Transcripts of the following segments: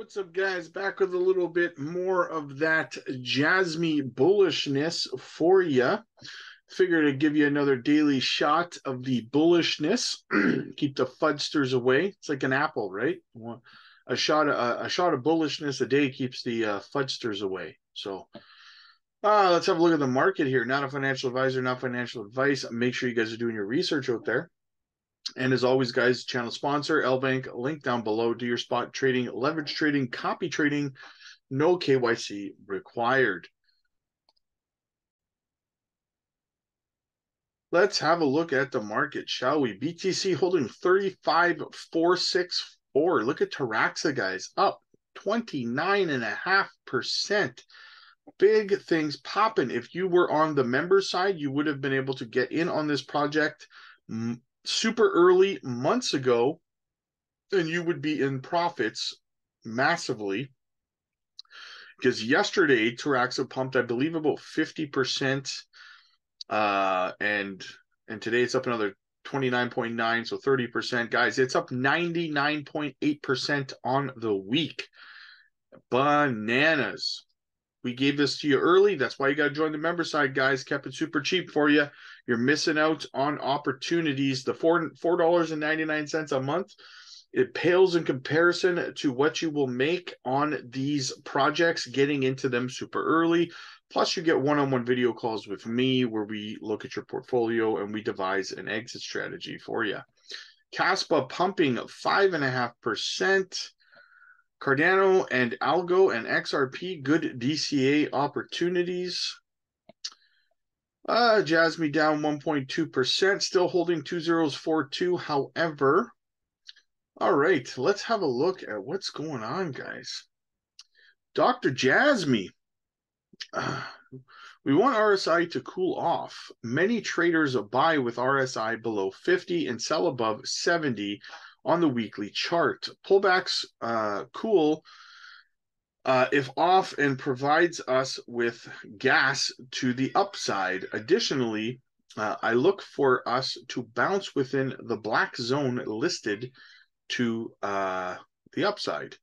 What's up, guys? Back with a little bit more of that Jasmy bullishness for you. Figure to give you another daily shot of the bullishness. Keep the fudsters away. It's like an apple, right? A shot, of, a, shot of bullishness a day keeps the uh, fudsters away. So, uh, let's have a look at the market here. Not a financial advisor, not financial advice. Make sure you guys are doing your research out there. And as always, guys, channel sponsor, LBank, link down below. Do your spot trading, leverage trading, copy trading, no KYC required. Let's have a look at the market, shall we? BTC holding 35,464. Look at Taraxa, guys, up 29.5%. Big things popping. If you were on the member side, you would have been able to get in on this project super early months ago, and you would be in profits massively. Because yesterday, Taraxa pumped, I believe, about 50%. Uh, and and today it's up another 29.9, so 30%. Guys, it's up 99.8% on the week. Bananas. We gave this to you early. That's why you got to join the member side, guys. Kept it super cheap for you. You're missing out on opportunities. The four four dollars and ninety nine cents a month. It pales in comparison to what you will make on these projects, getting into them super early. Plus, you get one on one video calls with me where we look at your portfolio and we devise an exit strategy for you. Kaspa pumping 5.5%. Cardano and Algo and XRP, good DCA opportunities. Uh, Jasmy down 1.2%, still holding two zeros four two. However, all right, let's have a look at what's going on, guys. Dr. Jasmy, uh, we want RSI to cool off. Many traders buy with RSI below 50 and sell above 70 on the weekly chart. Pullbacks uh, cool uh, if off and provides us with gas to the upside. Additionally, uh, I look for us to bounce within the black zone listed to uh, the upside.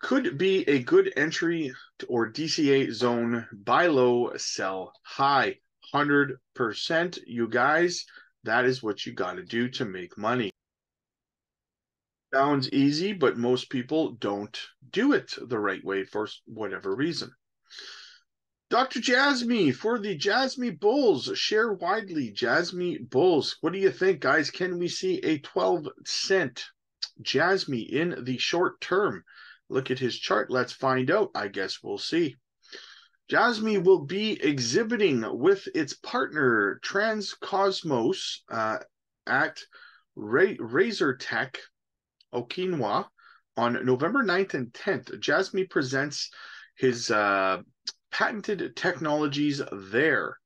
Could be a good entry or DCA zone, buy low, sell high. 100%. You guys, that is what you got to do to make money. Sounds easy, but most people don't do it the right way for whatever reason. Dr. Jasmine for the Jasmine Bulls. Share widely, Jasmine Bulls. What do you think, guys? Can we see a 12 cent Jasmine in the short term? Look at his chart. Let's find out. I guess we'll see. Jasmine will be exhibiting with its partner Transcosmos uh, at Ra- ResorTech Okinawa on November 9th and 10th. Jasmy presents his uh, patented technologies there.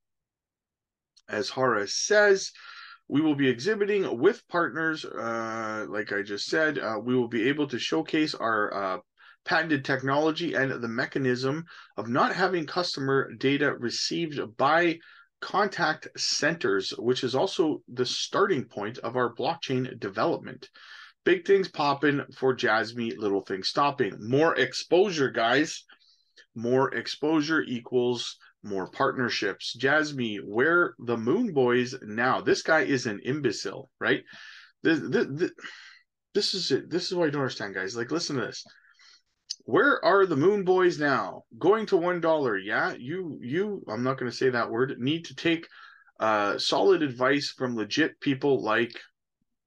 As Horace says, we will be exhibiting with partners, uh, like I just said. Uh, we will be able to showcase our uh, patented technology and the mechanism of not having customer data received by contact centers, which is also the starting point of our blockchain development. Big things popping for Jasmy, little things stopping. More exposure, guys. More exposure equals more partnerships. Jasmy, where the Moon Boys now? This guy is an imbecile, right? This, this, this is it. This is what I don't understand, guys. Like, listen to this. Where are the Moon Boys now? Going to one dollar. Yeah, you, you. I'm not going to say that word. Need to take uh, solid advice from legit people like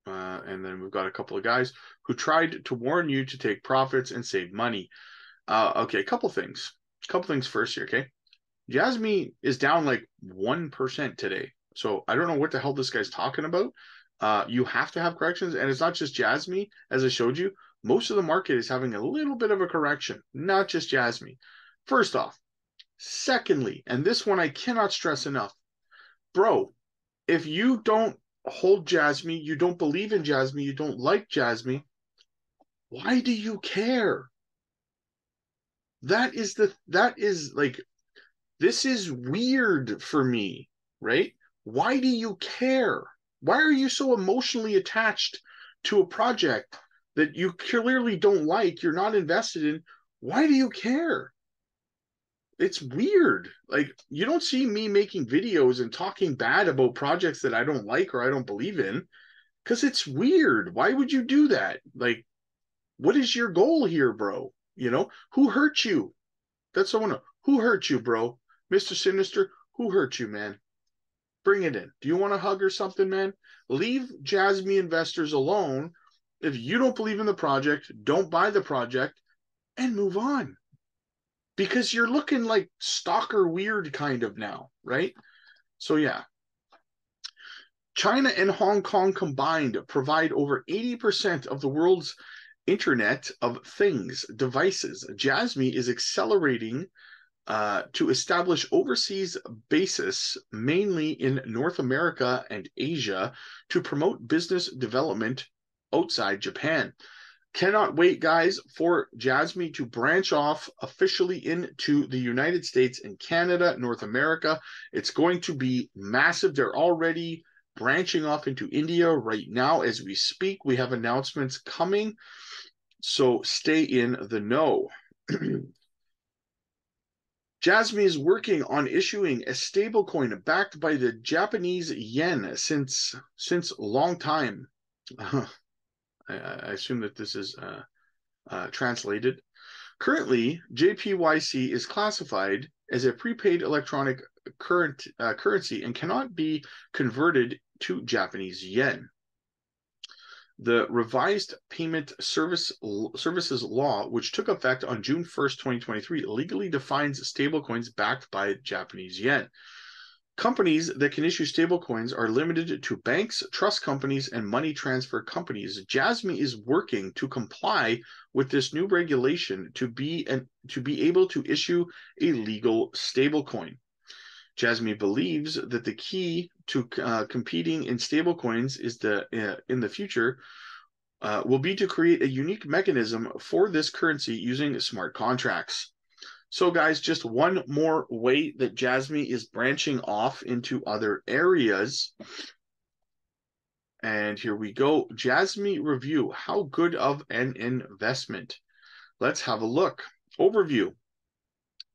uh, and then we've got a couple of guys who tried to warn you to take profits and save money. Uh, okay, a couple things. A couple things first here. Okay, Jasmine is down like one percent today, so I don't know what the hell this guy's talking about. Uh, you have to have corrections, and it's not just Jasmine, As I showed you, most of the market is having a little bit of a correction, not just Jasmine. First off, secondly, and this one I cannot stress enough, bro. If you don't hold Jasmine, you don't believe in Jasmine, you don't like Jasmine, why do you care? That is the that is like this is weird for me, right? Why do you care? Why are you so emotionally attached to a project that you clearly don't like, you're not invested in, why do you care? It's weird. Like, you don't see me making videos and talking bad about projects that I don't like or I don't believe in because it's weird. Why would you do that? Like, what is your goal here, bro? You know, who hurt you? That's someone. Who hurt you, bro? Mr. Sinister, who hurt you, man? Bring it in. Do you want a hug or something, man? Leave Jasmine investors alone. If you don't believe in the project, don't buy the project and move on. Because you're looking like stalker weird kind of now, right? So, yeah. China and Hong Kong combined provide over 80% of the world's Internet of Things devices. Jasmy is accelerating uh, to establish overseas bases, mainly in North America and Asia, to promote business development outside Japan. Cannot wait, guys, for Jasmine to branch off officially into the United States and Canada, North America. It's going to be massive. They're already branching off into India right now as we speak. We have announcements coming. So stay in the know. Jasmine is working on issuing a stablecoin backed by the Japanese yen since since long time. I, I, assume that this is uh, uh, translated. Currently, JPYC is classified as a prepaid electronic current uh, currency and cannot be converted to Japanese yen. The revised payment service services law, which took effect on June 1st, 2023, legally defines stablecoins backed by Japanese yen. Companies that can issue stablecoins are limited to banks, trust companies, and money transfer companies. Jasmine is working to comply with this new regulation to be and to be able to issue a legal stablecoin. Jasmine believes that the key to uh, competing in stablecoins is the uh, in the future uh, will be to create a unique mechanism for this currency using smart contracts. So, guys, just one more way that Jasmy is branching off into other areas. And here we go. Jasmy review. How good of an investment? Let's have a look. Overview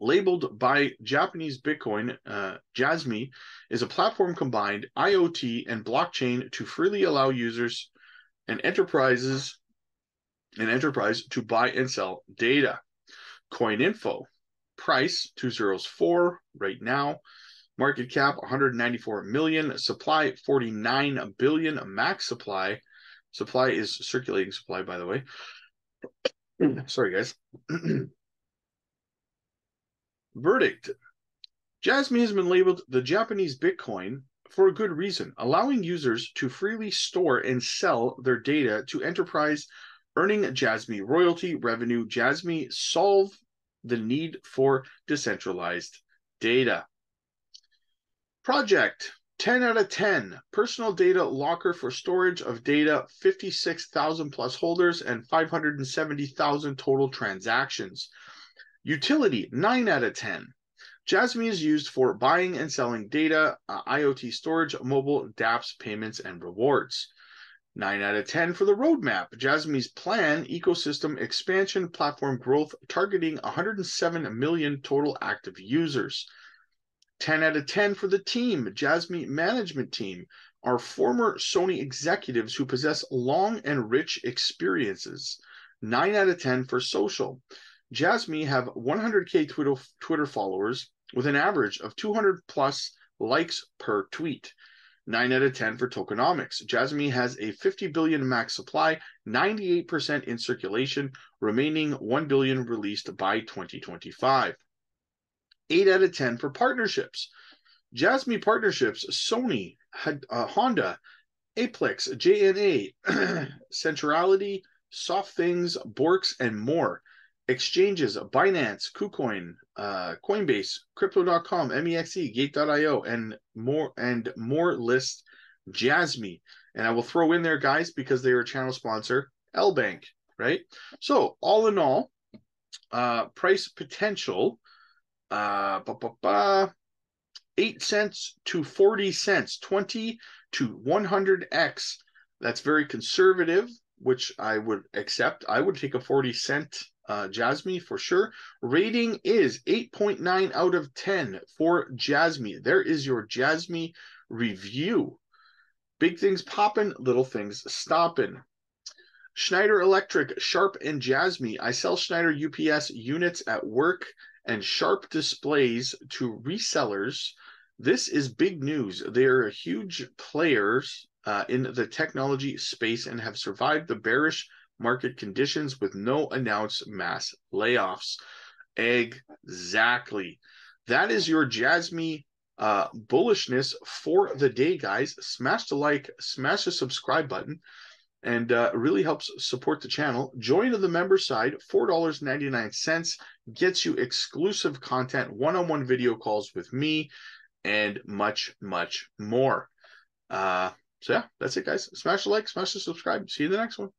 labeled by Japanese Bitcoin, uh, Jasmy is a platform combined IoT and blockchain to freely allow users and enterprises an enterprise to buy and sell data. Coin info price two zeros four right now. Market cap 194 million. Supply 49 billion. Max supply. Supply is circulating supply, by the way. Sorry, guys. Verdict Jasmy has been labeled the Japanese Bitcoin for a good reason, allowing users to freely store and sell their data to enterprise, earning Jasmy royalty revenue. Jasmy solve the need for decentralized data. Project 10 out of 10 personal data locker for storage of data 56,000 plus holders and 570,000 total transactions. Utility, 9 out of 10. Jasmine is used for buying and selling data, uh, IoT storage, mobile, dApps, payments, and rewards. 9 out of 10 for the roadmap. Jasmy's plan, ecosystem expansion, platform growth, targeting 107 million total active users. 10 out of 10 for the team, Jasmy management team, are former Sony executives who possess long and rich experiences. 9 out of 10 for social. Jasmy have 100k Twitter Twitter followers with an average of 200 plus likes per tweet. 9 out of 10 for tokenomics. Jasmy has a 50 billion max supply, 98% in circulation, remaining 1 billion released by 2025. 8 out of 10 for partnerships. Jasmy partnerships, Sony, uh, Honda, Aplix, JNA, Centrality, Soft Things, Borks, and more exchanges Binance, KuCoin, uh, Coinbase, Crypto.com, MEXC, Gate.io, and more and more list Jasmine. And I will throw in there, guys, because they are a channel sponsor, LBank, right? So all in all, uh, price potential, uh, bah, bah, bah, eight cents to forty cents, twenty to one hundred x. That's very conservative which I would accept. I would take a 40 cent uh, Jasmy for sure. Rating is 8.9 out of 10 for Jasmy. There is your Jasmy review. Big things popping, little things stopping. Schneider Electric, Sharp, and Jasmy. I sell Schneider UPS units at work and Sharp displays to resellers. This is big news. They are huge players uh, in the technology space and have survived the bearish market conditions with no announced mass layoffs. Exactly. That is your Jasmine uh, bullishness for the day, guys. Smash the like, smash the subscribe button, and uh, really helps support the channel. Join the member side, $4.99 gets you exclusive content, one on one video calls with me, and much, much more. Uh, so, yeah, that's it, guys. Smash the like, smash the subscribe. See you in the next one.